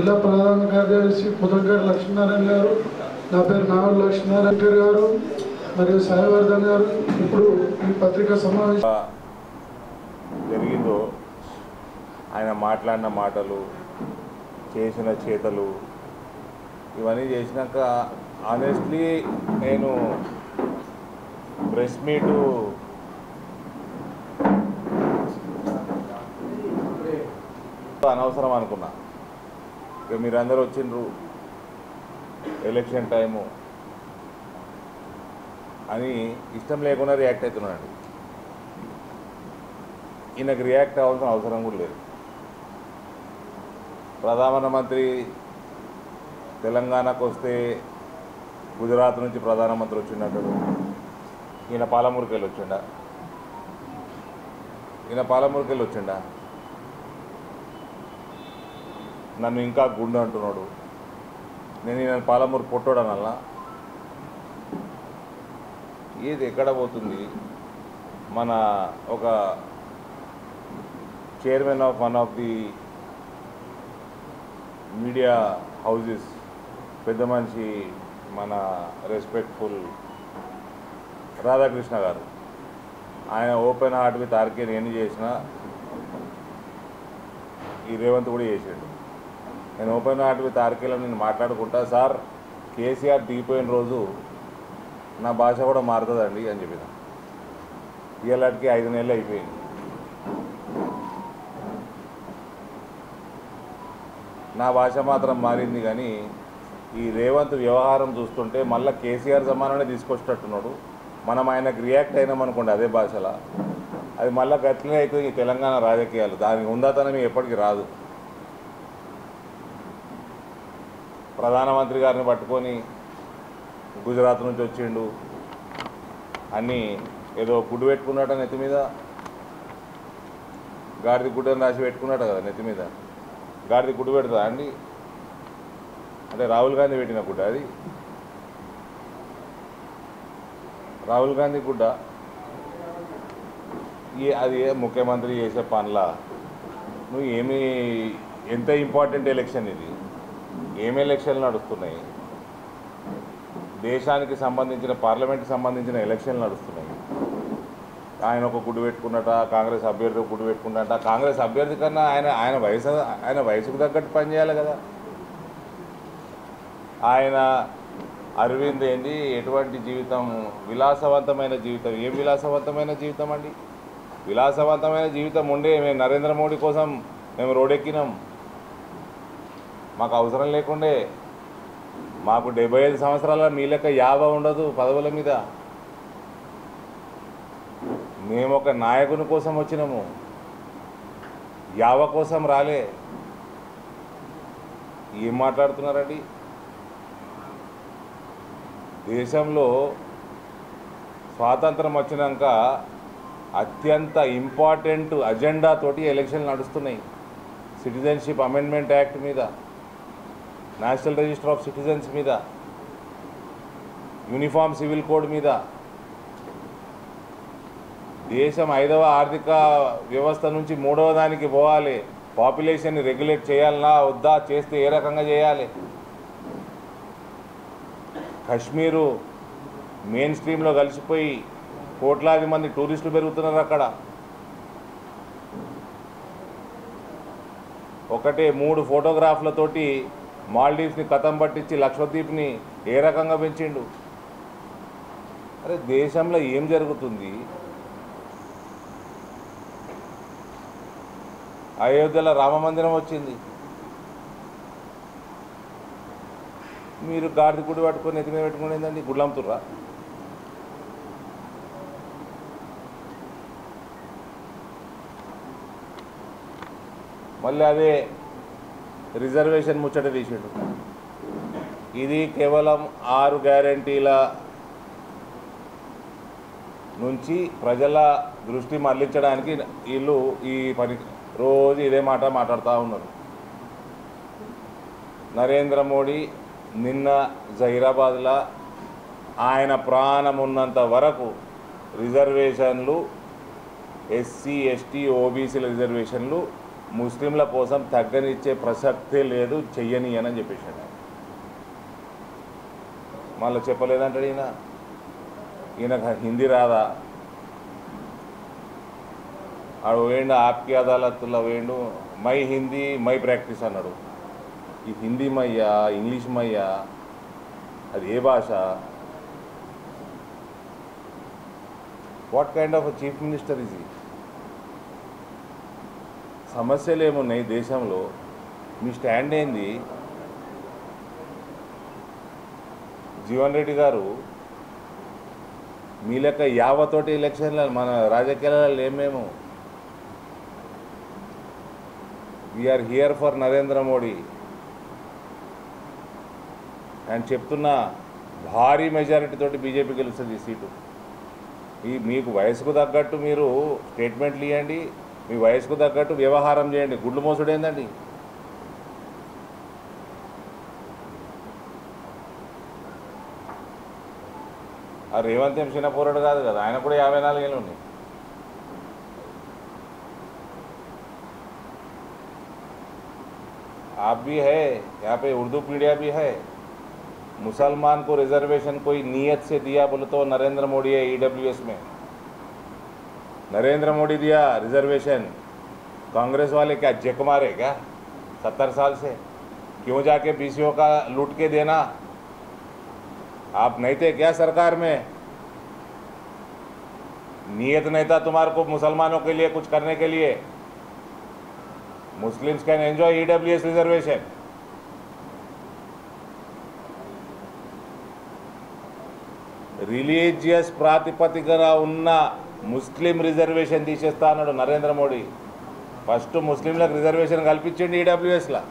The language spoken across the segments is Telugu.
జిల్లా ప్రధాన కార్యదర్శి పుదంగారు లక్ష్మీనారాయణ గారు నా పేరు నావల్ లక్ష్మీనారాయణ గారు మరియు సాయివర్ధన్ గారు. ఇప్పుడు ఈ పత్రికా సమావేశం జరిగిందో ఆయన మాట్లాడిన మాటలు చేసిన చేతలు ఇవన్నీ చేసినాక ఆనెస్ట్లీ నేను ప్రెస్ మీటు అనవసరం అనుకున్నా. ఇక మీరందరూ వచ్చిండ్రు. ఎలక్షన్ టైము అని ఇష్టం లేకుండా రియాక్ట్ అవుతున్నాడు ఈయనకు రియాక్ట్ అవ్వాల్సిన అవసరం కూడా లేదు. ప్రధానమంత్రి తెలంగాణకు వస్తే గుజరాత్ నుంచి ప్రధానమంత్రి వచ్చినట్టు ఈయన పాలమూరుకి వచ్చిండా ఈయన పాలమూరుకెళ్ళి వచ్చిండా నన్ను ఇంకా గుండు అంటున్నాడు. నేను నన్ను పాలమూరు పొట్టోడనల్లా ఏది ఎక్కడ పోతుంది? మన ఒక chairman of one of the media houses పెద్ద మనిషి మన రెస్పెక్ట్ఫుల్ రాధాకృష్ణ గారు. ఆయన ఓపెన్ హార్ట్ విత్ ఆర్కే నేను చేసినా ఈ రేవంత్ కూడా చేసాడు. నేను ఓపెన్ హార్ట్ విత్ ఆర్కేలో నేను మాట్లాడుకుంటా సార్ కేసీఆర్ దిగిపోయిన రోజు నా భాష కూడా మారుతుందండి అని చెప్పిన. ఇలాంటికి ఐదు నెలలు అయిపోయింది. నా భాష మాత్రం మారింది కానీ ఈ రేవంత్ వ్యవహారం చూస్తుంటే మళ్ళీ కేసీఆర్ సమానమే తీసుకొచ్చేటట్టున్నాడు మనం ఆయనకు రియాక్ట్ అయినామనుకోండి అదే భాషలో. అది మళ్ళీ గట్లనే అవుతుంది ఈ తెలంగాణ రాజకీయాలు. దానికి ఉందాతనం ఎప్పటికీ రాదు. ప్రధానమంత్రి గారిని పట్టుకొని గుజరాత్ నుంచి వచ్చిండు. అని ఏదో గుడ్డు పెట్టుకున్నాట నెత్తి మీద. గాడిది గుడ్డని రాసి పెట్టుకున్నాడు కదా నెత్తి మీద. గాడిది గుడ్డు పెడతా అండి? అంటే రాహుల్ గాంధీ పెట్టిన గుడ్డ అది? రాహుల్ గాంధీ గుడ్డ? ఈ అది ముఖ్యమంత్రి చేసే పనుల? నువ్వు ఏమి ఎంత ఇంపార్టెంట్ ఎలక్షన్ ఇది? ఏం ఎలక్షన్లు నడుస్తున్నాయి? దేశానికి సంబంధించిన పార్లమెంట్కి సంబంధించిన ఎలక్షన్లు నడుస్తున్నాయి. ఆయన ఒక గుడ్డు పెట్టుకున్నట కాంగ్రెస్ అభ్యర్థి ఒక గుడ్డు పెట్టుకున్నట. కాంగ్రెస్ అభ్యర్థి కన్నా ఆయన ఆయన వయసు ఆయన వయసుకు తగ్గట్టు పనిచేయాలి కదా. ఆయన అరవింద్ ఏంది? ఎటువంటి జీవితం? విలాసవంతమైన జీవితం. ఏం విలాసవంతమైన జీవితం అండి? విలాసవంతమైన జీవితం ఉండే మేము నరేంద్ర మోడీ కోసం మేము రోడెక్కినాం మాకు అవసరం లేకుండే. మాకు డెబ్బై ఐదు సంవత్సరాల మీ లెక్క యాభ ఉండదు పదవుల మీద. మేము ఒక నాయకుని కోసం వచ్చినాము. యావ కోసం రాలే. ఏం మాట్లాడుతున్నారండి? దేశంలో స్వాతంత్రం వచ్చినాక అత్యంత ఇంపార్టెంట్ అజెండా తోటి ఎలక్షన్లు నడుస్తున్నాయి. సిటిజన్షిప్ అమెండ్మెంట్ యాక్ట్ మీద. నేషనల్ రిజిస్టర్ ఆఫ్ సిటిజన్స్ మీద యూనిఫామ్ సివిల్ కోడ్ మీద దేశం ఐదవ ఆర్థిక వ్యవస్థ నుంచి మూడవ దానికి పోవాలి. పాపులేషన్ని రెగ్యులేట్ చేయాలన్నా వద్దా చేస్తే ఏ రకంగా చేయాలి? కశ్మీరు మెయిన్ స్ట్రీమ్లో కలిసిపోయి కోట్లాది మంది టూరిస్టులు పెరుగుతున్నారు అక్కడ. ఒకటే మూడు ఫోటోగ్రాఫ్లతోటి మాల్డీవ్స్ని కథం పట్టించి లక్షద్వీప్ని ఏ రకంగా పెంచిండు? అరే దేశంలో ఏం జరుగుతుంది? అయోధ్యలో రామ మందిరం వచ్చింది. మీరు గాడిద గుడి పట్టుకొని ఎత్తి మీద పెట్టుకుని ఏందండి? గుడ్లు మళ్ళీ అదే రిజర్వేషన్ ముచ్చట తీసిండు. ఇది కేవలం ఆరు గ్యారంటీల నుంచి ప్రజల దృష్టి మళ్ళించడానికి వీళ్ళు ఈ పని రోజు ఇదే మాట మాట్లాడుతూ ఉన్నారు. నరేంద్ర మోడీ నిన్న జహీరాబాద్లో ఆయన ప్రాణం ఉన్నంత వరకు రిజర్వేషన్లు ఎస్సీ ఎస్టీ ఓబీసీల రిజర్వేషన్లు ముస్లింల కోసం తగ్గనిచ్చే ప్రసక్తే లేదు చెయ్యని అని చెప్పేసాడు మళ్ళీ చెప్పలేదంటాడు ఈయన? ఈయనకు హిందీ రాదా? ఆడు వేయండు ఆప్కి అదాలత్లో వేయండు మై హిందీ మై ప్రాక్టీస్ అన్నాడు. ఈ హిందీ మయ్యా ఇంగ్లీష్ మయ్యా అది ఏ భాష? What kind of chief minister ఇది సమస్యలు ఏమున్నాయి దేశంలో? మీ స్టాండ్ ఏంది? జీవన్ రెడ్డి గారు మీ లెక్క యావతోటి ఎలక్షన్ల మన రాజకీయాలలో ఏమేమో we are here for Narendra Modi అని చెప్తున్న భారీ మెజారిటీ తోటి బీజేపీ గెలుస్తుంది ఈ సీటు. ఈ మీకు వయసుకు తగ్గట్టు మీరు స్టేట్మెంట్లు ఇవ్వండి మీ వయసుకు తగ్గట్టు వ్యవహారం చేయండి గుడ్లు మోసుడు ఏందండి ఆ రేవంత్ ఏం చిన్న పోరాడు కాదు కదా ఆయన కూడా యాభై నాలుగేళ్ళు ఉన్నాయి आप भी है यहाँ पे उर्दू मीडिया भी है मुसलमान को रिजर्वेशन कोई नीयत से दिया बोले तो नरेंद्र मोदी है ईडब्ल्यूएस में नरेंद्र मोदी दिया रिजर्वेशन कांग्रेस वाले क्या जक मारे क्या सत्तर साल से क्यों जाके बीसीओ का लूट के देना आप नहीं थे क्या सरकार में नियत नहीं था तुम्हारे को मुसलमानों के लिए कुछ करने के लिए Muslims can enjoy EWS reservation. Religious ప్రాతిపదికన ఉన్న ముస్లిం రిజర్వేషన్ తీసేస్తా అన్నాడు నరేంద్ర మోడీ ఫస్ట్ ముస్లింలకు రిజర్వేషన్ కల్పించండి ఈడబ్ల్యూఎస్లా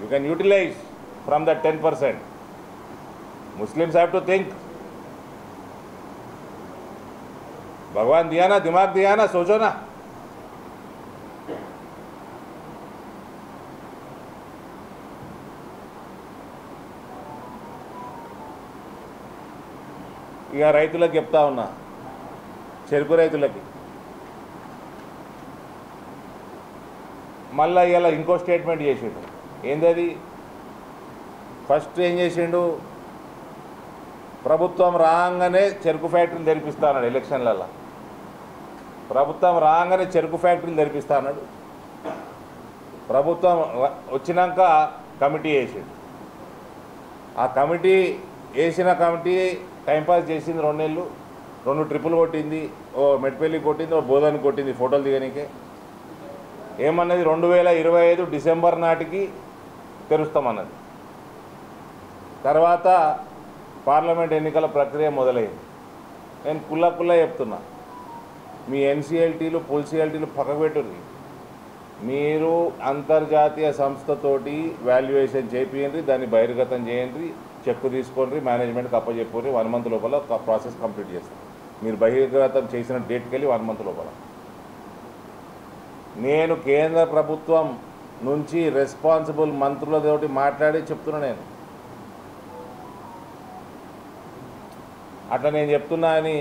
you can utilize from the ten percent Muslims have to think भगवान दिया ना दिमाग दिया ना सोचो ना ఇక రైతులకు చెప్తా ఉన్నా చెరుకు రైతులకి. మళ్ళా ఇలా ఇంకో స్టేట్మెంట్ చేసిండు. ఏందది? ఫస్ట్ ఏం చేసిండు? ప్రభుత్వం రాగానే చెరుకు ఫ్యాక్టరీలు తెరిపిస్తాడు ఎలక్షన్లలో ప్రభుత్వం రాగానే చెరుకు ఫ్యాక్టరీలు తెరిపిస్తాడు ప్రభుత్వం వచ్చినాక కమిటీ వేసిండు. ఆ కమిటీ వేసిన కమిటీ టైంపాస్ చేసింది రెండు నెలలు రెండు ట్రిపుల్ కొట్టింది ఓ మెట్పల్లి కొట్టింది ఓ బోధని కొట్టింది ఫోటోలు దిగనీకే. ఏమన్నది రెండు వేల ఇరవై ఐదు డిసెంబర్ నాటికి తెరుస్తామన్నది. తర్వాత పార్లమెంట్ ఎన్నికల ప్రక్రియ మొదలైంది. నేను కుల్ల కుల్ల చెప్తున్నా. మీ ఎన్సీఎల్టీలు పుల్సీఎల్టీలు పక్కబెట్టుర్రి మీరు అంతర్జాతీయ సంస్థతోటి వాల్యుయేషన్ చేపియండి దాన్ని బహిర్గతం చేయండి చెక్కు తీసుకోండి మేనేజ్మెంట్కి అప్పచెప్పుర్రి వన్ మంత్ లోపల ఒక ప్రాసెస్ కంప్లీట్ చేస్తారు మీరు బహిర్గతం చేసిన డేట్కి వెళ్ళి వన్ మంత్ లోపల. నేను కేంద్ర ప్రభుత్వం నుంచి రెస్పాన్సిబుల్ మంత్రులతోటి మాట్లాడి చెప్తున్నా నేను. అట్లా నేను చెప్తున్నా అని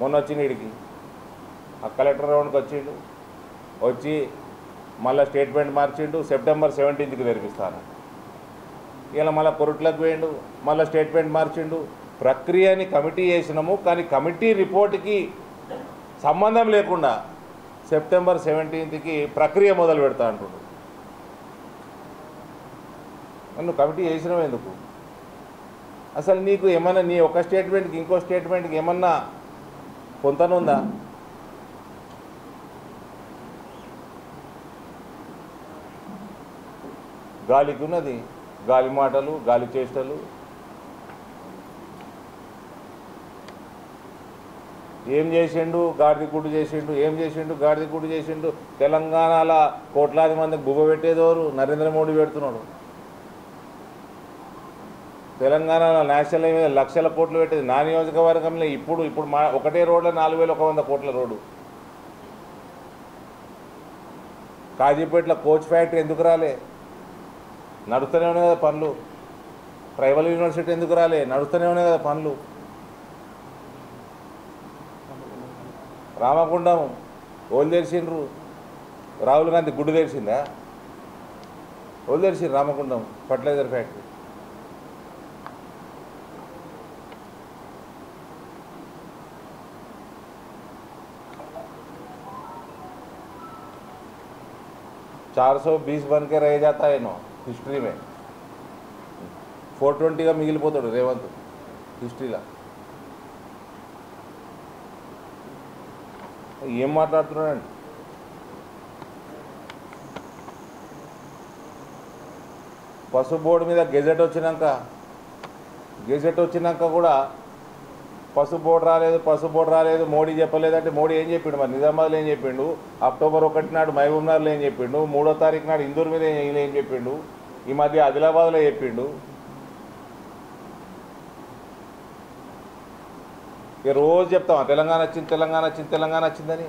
మొన్న వచ్చిండు ఇడికి ఆ కలెక్టర్ రౌండ్కి వచ్చిండు. వచ్చి మళ్ళీ స్టేట్మెంట్ మార్చిండు సెప్టెంబర్ సెవెంటీన్త్కి తెరిపిస్తాను ఇలా మళ్ళీ కొరుట్లకు పోయిండు మళ్ళీ స్టేట్మెంట్ మార్చిండు. ప్రక్రియని కమిటీ చేసినాము కానీ కమిటీ రిపోర్ట్కి సంబంధం లేకుండా సెప్టెంబర్ సెవెంటీన్త్కి ప్రక్రియ మొదలు పెడతా అంటుండు. నన్ను కమిటీ చేసినావు ఎందుకు? అసలు నీకు ఏమన్నా నీ ఒక స్టేట్మెంట్కి ఇంకో స్టేట్మెంట్కి ఏమన్నా పొంతనుందా? గాలికి ఉన్నది గాలి మాటలు గాలి చేష్టలు ఏం చేసిండు? గాడిద గుడ్డు చేసిండు. ఏం చేసిండు? గాడిద గుడ్డు చేసిండు. తెలంగాణలో కోట్లాది మందికి బువ్వ పెట్టేదోరు నరేంద్ర మోడీ పెడుతున్నాడు. తెలంగాణలో నేషనల్ హైవే మీద లక్షల కోట్లు పెట్టేది నా నియోజకవర్గంలో ఇప్పుడు. ఇప్పుడు మా ఒకటే రోడ్లో నాలుగు వేల ఒక వంద కోట్ల రోడ్డు. కాజీపేటలో కోచ్ ఫ్యాక్టరీ ఎందుకు రాలే? నడుస్తూనే ఉన్నాయి కదా పనులు. ట్రైబల్ యూనివర్సిటీ ఎందుకు రాలే? నడుస్తూనే ఉన్నాయి కదా పనులు. రామగుండం ఓళ్ళు తెలిసిండ్రు రాహుల్ గాంధీ గుడ్డు తెలిసిందా ఓళ్ళు తెలిసిండ్రు రామగుండం ఫర్టిలైజర్ ఫ్యాక్టరీ चार सौ बीस बन के रह जाता है नो हिस्ट्री में ఫోర్ ట్వంటీగా మిగిలిపోతాడు రేవంత్ హిస్టరీలో ఏం మాట్లాడుతున్నాడండి? పసు బోర్డు మీద గెజెట్ వచ్చినాక గెజెట్ వచ్చినాక కూడా పసు బోర్డు రాలేదు పసు బోర్డు రాలేదు మోడీ చెప్పలేదంటే మోడీ ఏం చెప్పిండు మరి? నిజామాబాద్లో ఏం చెప్పిండు? అక్టోబర్ ఒకటి నాడు మహబూబ్నగర్లో ఏం చెప్పిండు? మూడో తారీఖు నాడు ఇందూరు మీద ఏం చెప్పిండు? ఈ మధ్య ఆదిలాబాద్లో చెప్పిండు? ఇక రోజు చెప్తాం తెలంగాణ వచ్చింది తెలంగాణ వచ్చింది తెలంగాణ వచ్చిందని.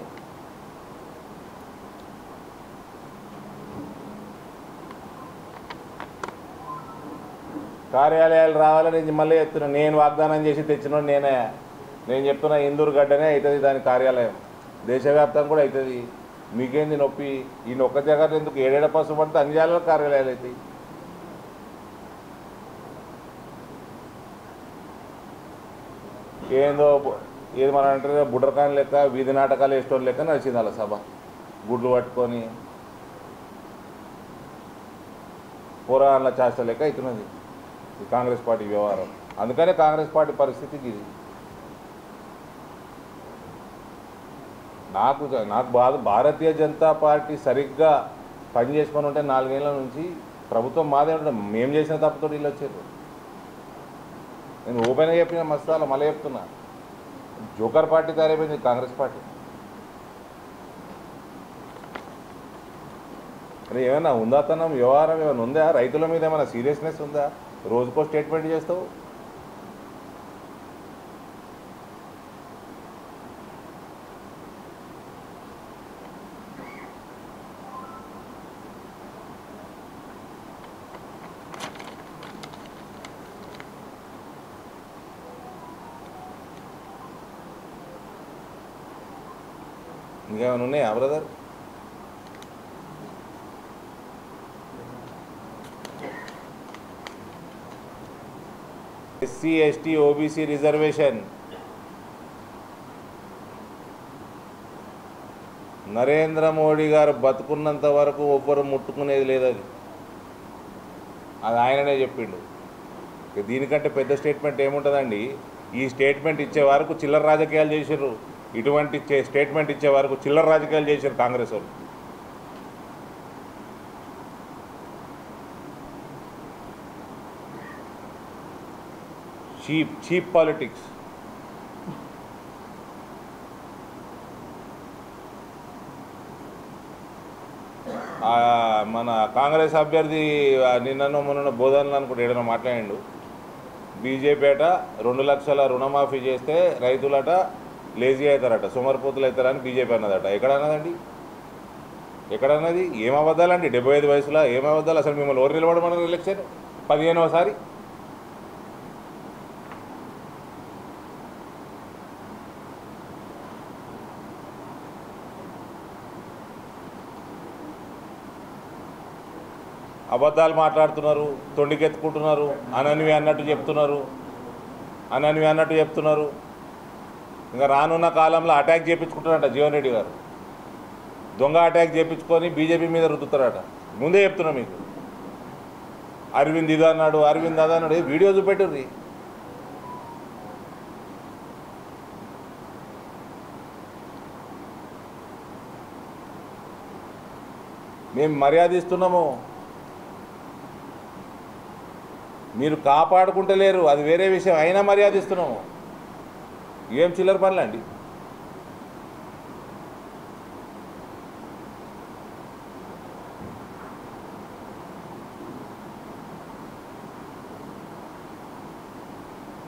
కార్యాలయాలు రావాలని నేను మళ్ళీ చెప్తున్నా నేను వాగ్దానం చేసి తెచ్చినాడు నేనే. నేను చెప్తున్నా ఇందూరు గడ్డనే అవుతుంది దాని కార్యాలయం. దేశవ్యాప్తంగా కూడా అవుతుంది మీకేంది నొప్పి? ఈ నొక్క జగన్ ఎందుకు ఏడేడ పసు పడితే అన్ని జిల్లాల కార్యాలయాలు అవుతాయి ఏందో ఏది మనం అంటే బుడ్రకాయని లెక్క వీధి నాటకాలు వేసుకోని లెక్క నడిచింది అలా సభ. గుడ్లు పట్టుకొని పురాణాల చేష్ట లెక్క అవుతున్నది ఈ కాంగ్రెస్ పార్టీ వ్యవహారం. అందుకనే కాంగ్రెస్ పార్టీ పరిస్థితికి ఇది. నాకు నాకు బాధ భారతీయ జనతా పార్టీ సరిగ్గా పనిచేసుకొని ఉంటే నాలుగేళ్ళ నుంచి ప్రభుత్వం మాదే ఉంటుంది. మేము చేసిన తప్పుతో వీళ్ళు వచ్చారు. నేను ఓపెన్గా చెప్పిన మస్తాలు మళ్ళీ చెప్తున్నా. జోకర్ పార్టీ తయారైపోయింది కాంగ్రెస్ పార్టీ. మరి ఏమైనా ఉందాతనం వ్యవహారం ఏమైనా ఉందా? రైతుల మీద ఏమైనా సీరియస్నెస్ ఉందా? రోజుకో స్టేట్మెంట్ చేస్తావు. ఏమైనా ఉన్నాయా brother? SC ST OBC reservation Narendra Modi garu బతుకున్నంత వరకు ఒవ్వరు ముట్టుకునేది లేదు అది అది ఆయననే చెప్పిండు. దీనికంటే పెద్ద స్టేట్మెంట్ ఏముంటుందండి? ఈ స్టేట్మెంట్ ఇచ్చే వరకు చిల్లర రాజకీయాలు చేసిర్రు. ఇటువంటి స్టేట్మెంట్ ఇచ్చే వరకు చిల్లర రాజకీయాలు చేశారు కాంగ్రెస్ వాళ్ళు. Cheap cheap politics. మన కాంగ్రెస్ అభ్యర్థి ఆ, నిన్ననో మొన్న బోధనలు అనుకుంటే ఏదైనా మాట్లాడిండు. బీజేపీ అట రెండు లక్షల రుణమాఫీ చేస్తే రైతులట లేజీ అవుతారట సోమరిపోతులు అవుతారని బీజేపీ అన్నదట. ఎక్కడ అన్నదండి ఎక్కడ అన్నది ఏం అబద్ధాలండి? డెబ్బై ఐదు వయసులో? ఏం అబద్ధాలు? అసలు మిమ్మల్ని ఎవరు నిలబడమన్నారు ఎలక్షన్ పదిహేనవసారి అబద్ధాలు మాట్లాడుతున్నారు తొండికెత్తుకుంటున్నారు అననివి అన్నట్టు చెప్తున్నారు అననివి అన్నట్టు చెప్తున్నారు. ఇంకా రానున్న కాలంలో అటాక్ చేయించుకుంటారట జీవన్ రెడ్డి గారు. దొంగ అటాక్ చేయించుకొని బీజేపీ మీద రుద్దుతారట ముందే చెప్తున్నా మీకు. అరవింద్ ఇది అన్నాడు అరవింద్ అది అన్నాడు వీడియో చూపెట్టుర్రి. మేము మర్యాద ఇస్తున్నాము మీరు కాపాడుకుంటలేరు అది వేరే విషయం. అయినా మర్యాద ఇస్తున్నాము ఏం చిల్లర పనులండి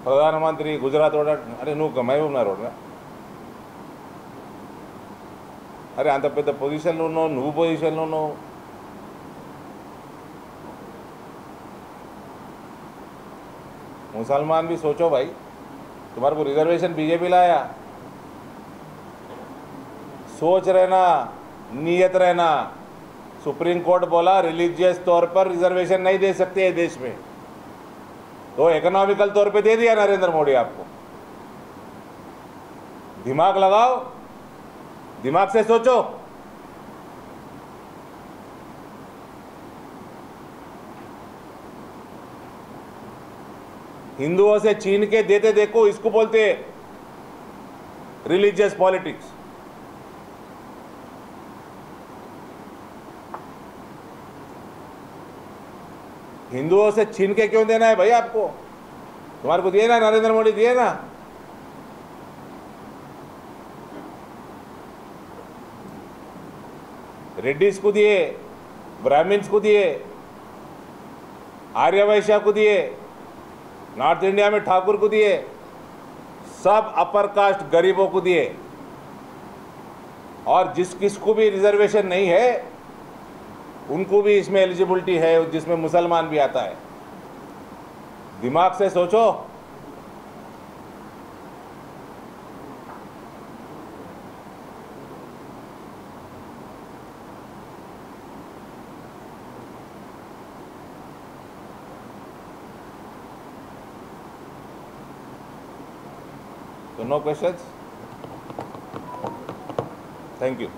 ప్రధానమంత్రి గుజరాత్ వాడు అంటున్నాడు. అరే నువ్వు మహబూబ్నగర్ వాడుగా అరే అంత పెద్ద పొజిషన్లో ఉన్నావు నువ్వు పొజిషన్లో ఉన్నావు मुसलमान भी सोचो भाई तुम्हारे को रिजर्वेशन बीजेपी लाया। सोच रहना, नियत रहना। सुप्रीम कोर्ट बोला रिलीजियस तौर पर रिजर्वेशन नहीं दे सकते हैं देश में। तो इकोनॉमिकल तौर पे दे दिया नरेंद्र मोदी आपको। दिमाग लगाओ। दिमाग से सोचो। हिंदुओं से छीन के देते देखो, इसको बोलते रिलीजियस पॉलिटिक्स हिंदुओं से छीन के क्यों देना है भाई आपको? तुम्हारे को दिए ना नरेंद्र मोदी, दिए ना? रेड्डीज को दिए, ब्राह्मण्स को दिए आर्य वैश्य को दिए नॉर्थ इंडिया में ठाकुर को दिए, सब अपर कास्ट गरीबों को दिए। और जिस किसको भी रिजर्वेशन नहीं है, उनको भी इसमें एलिजिबिलिटी है, जिसमें मुसलमान भी आता है। दिमाग से सोचो। No questions? Thank you.